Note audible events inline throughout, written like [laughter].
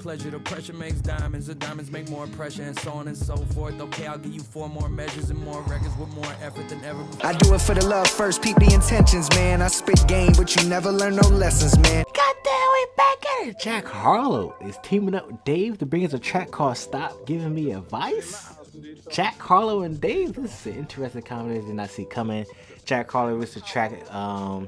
pleasure. The pressure makes diamonds, the diamonds make more pressure, and so on and so forth. Okay, I'll give you four more measures and more records with more effort than ever before. I do it for the love first, peep the intentions, man. I spit game, but you never learn no lessons, man. God damn, we back at it. Jack Harlow is teaming up with Dave to bring us a track called Stop Giving Me Advice. Jack Harlow and Dave, this is an interesting combination I did not see coming. Jack Harlow was the track um,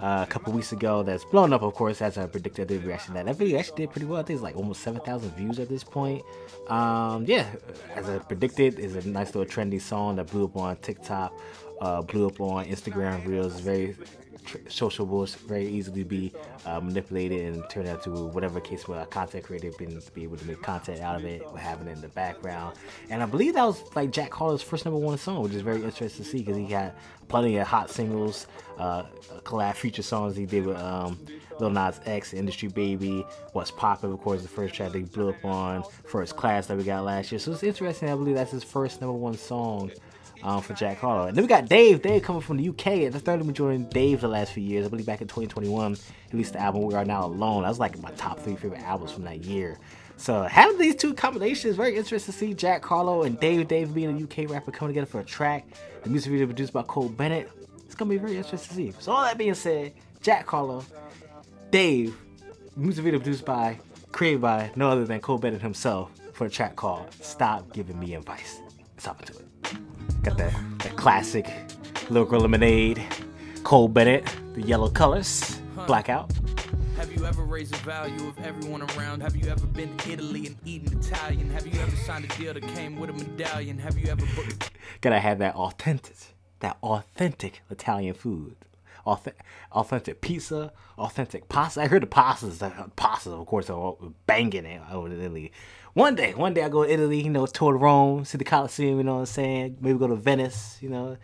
a couple weeks ago that's blown up, of course, as I predicted the reaction that. That video actually did pretty well. I think it's like almost 7,000 views at this point. Um, yeah, as I predicted, is a nice little trendy song that blew up on TikTok, uh, blew up on Instagram Reels. Very sociable, very easily be uh, manipulated and turned into whatever case where a content creator been to be able to make content out of it, having it in the background. And I believe that was like Jack Harlow's first number one song, which is very interesting to see because he got plenty of hot singles, uh, collab feature songs he did with um, Lil Nas X, Industry Baby, What's Poppin', of course, the first track they blew up on, First Class that we got last year. So it's interesting. I believe that's his first number one song um, for Jack Harlow. And then we got Dave. Dave coming from the UK. That's third been joining Dave the last few years. I believe back in 2021, released the album We Are Now Alone. That was like my top three favorite albums from that year. So having these two combinations, very interesting to see Jack Harlow and Dave Dave being a UK rapper coming together for a track. The music video produced by Cole Bennett. It's gonna be very interesting to see. So all that being said, Jack Harlow, Dave, music video produced by, created by no other than Cole Bennett himself for a track called Stop Giving Me Advice. Let's hop into it. Got the, the classic Lyrical Lemonade, Cole Bennett, the yellow colors, blackout. Have you ever raised the value of everyone around? Have you ever been to Italy and eaten Italian? Have you ever signed a deal that came with a medallion? Have you ever booked? [laughs] Gotta have that authentic, that authentic Italian food. Authentic, authentic pizza, authentic pasta. I heard the pastas, the uh, pastas, of course, are banging it over in Italy. One day, one day I go to Italy, you know, tour Rome, see the Colosseum, you know what I'm saying? Maybe go to Venice, you know,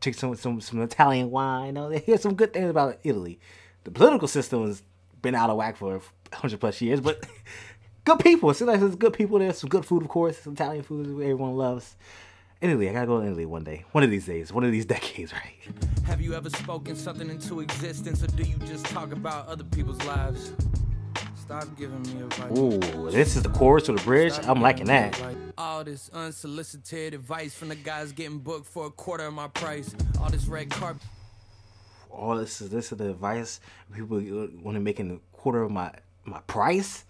drink some some some Italian wine. You know, [laughs] hear some good things about Italy. The political system has been out of whack for 100 plus years, but [laughs] good people. It seems like there's good people there. Some good food, of course. Some Italian food everyone loves. Italy, I gotta go to Italy one day. One of these days. One of these [laughs] decades, right? Have you ever spoken something into existence, or do you just talk about other people's lives? Stop giving me advice. Ooh, this is the chorus to the bridge. Stop I'm liking that. All this unsolicited advice from the guys getting booked for a quarter of my price. All this red carpet. All this is this is the advice people want to make in a quarter of my my price.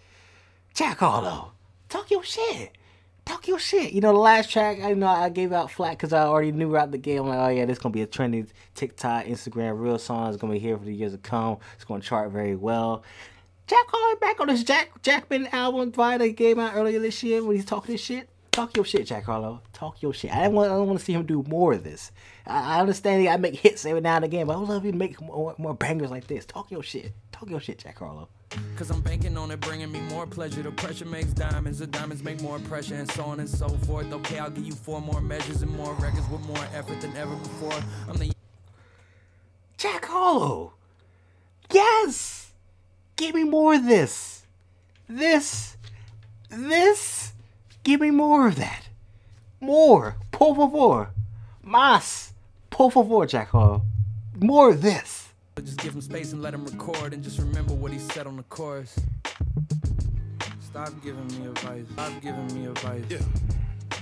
Jack Harlow, talk your shit talk your shit. You know, the last track, I you know I gave out flat because I already knew out the game. I'm like, oh yeah, this gonna be a trending TikTok, Instagram, real song. It's gonna be here for the years to come. It's gonna chart very well. Jack Harlow back on this Jack Jackman album via that came out earlier this year when he's talking this shit. Talk your shit, Jack Harlow. Talk your shit. I don't want. I don't want to see him do more of this. I, I understand. I make hits every now and again, but I would love you to make more, more bangers like this. Talk your shit. Talk your shit, Jack Harlow. Cause I'm banking on it bringing me more pleasure. The pressure makes diamonds, the diamonds make more pressure, and so on and so forth. Okay, I'll give you four more measures and more records with more effort than ever before. I'm the Jack Harlow! Yes! Give me more of this. This. This. Give me more of that. More. Por favor. Mas. Por favor, Jack Harlow! More of this. Just give him space and let him record and just remember what he said on the chorus. Stop giving me advice. Stop giving me advice. Yeah.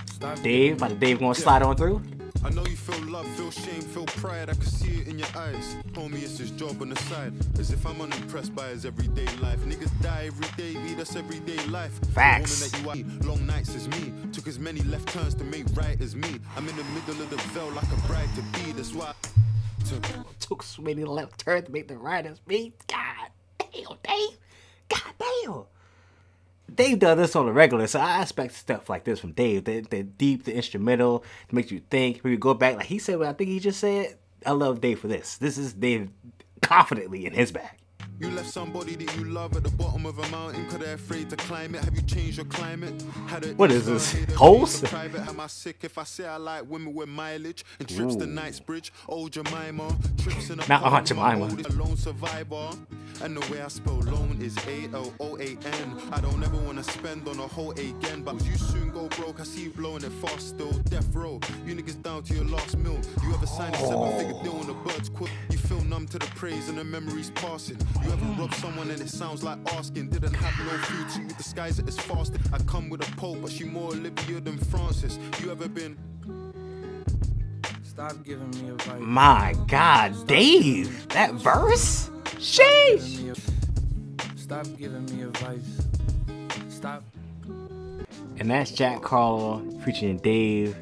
Stop Dave, by the Dave gonna slide on through. I know you feel love, feel shame, feel pride. I can see it in your eyes. Homie, it's his job on the side. As if I'm unimpressed by his everyday life. Niggas die every day, be that's everyday life. Facts. That you are, long nights as me. Took as many left turns to make right as me. I'm in the middle of the veil like a bride to be. That's why. [laughs] Took, so many left turns to make the right as me. God damn, Dave. God damn. Dave does this on the regular, so I expect stuff like this from Dave. The, the deep, the instrumental, to make you think. We go back, like he said what I think he just said. I love Dave for this. This is Dave confidently in his bag. You left somebody that you love at the bottom of a mountain cause they're afraid to climb it. Have you changed your climate? what is this? Holes? Private, am I sick if I say I like women with mileage and trips Ooh. to Knightsbridge? Old Jemima, trips in a Not Aunt Jemima. Lone survivor. And the way I spell loan is A L O A N. I don't ever wanna spend on a whole A again, but you soon go broke. I see you blowing it fast still. Death row, you niggas down to your last meal. You ever signed a seven figure deal on the birds quick? You feel numb to the praise and the memories passing. You ever robbed someone and it sounds like asking? Didn't have no future, you disguise it as fasting. I come with a pope, but she more Olivia than Francis. You ever been? Stop giving me advice. My God, Dave, that verse? Sheesh. Stop giving me advice. Stop. And that's Jack Harlow featuring Dave.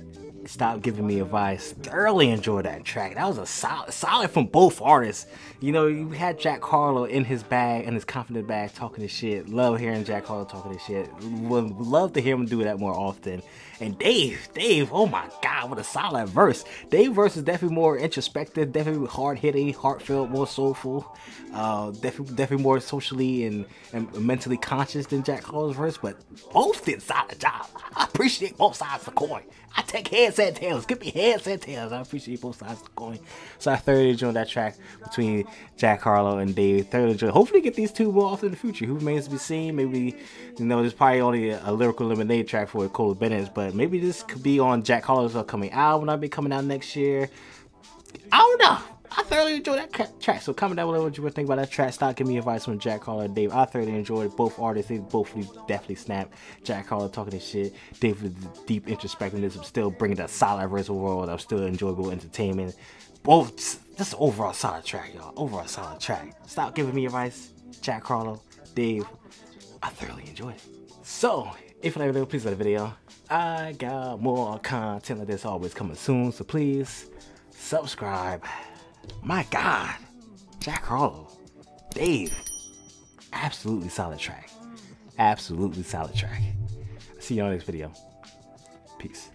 Stop giving me advice. Thoroughly enjoyed that track. That was a solid, solid from both artists. You know, you had Jack Harlow in his bag, in his confident bag, talking his shit. Love hearing Jack Harlow talking his shit. Would love to hear him do that more often. And Dave, Dave, oh my God, what a solid verse. Dave verse is definitely more introspective, definitely hard hitting, heartfelt, more soulful. Uh, definitely, definitely more socially and, and mentally conscious than Jack Harlow's verse. But both did solid job. I appreciate both sides of the coin. I take heads and tails. Give me heads and tails. I appreciate both sides coin. So I thoroughly enjoyed that track between Jack Harlow and Dave. Thoroughly enjoyed. Hopefully, get these two more often in the future. Who remains to be seen? Maybe you know, there's probably only a, a lyrical lemonade track for Cole Bennett, but maybe this could be on Jack Harlow's upcoming album. I'll be coming out next year. I don't know. I thoroughly enjoyed that track. So comment down below what you would think about that track. Stop giving me advice from Jack Harlow and Dave. I thoroughly enjoyed both artists. They both definitely snapped. Jack Harlow talking his shit. Dave with deep introspectivism, still bringing that solid reservoir that was still enjoyable entertainment. Both just overall solid track, y'all. Overall solid track. Stop giving me advice. Jack Harlow, Dave. I thoroughly enjoyed it. So, if you like the video, please like the video. I got more content like this always coming soon, so please subscribe. My God, Jack Harlow, Dave, absolutely solid track. Absolutely solid track. See you on the next video. Peace.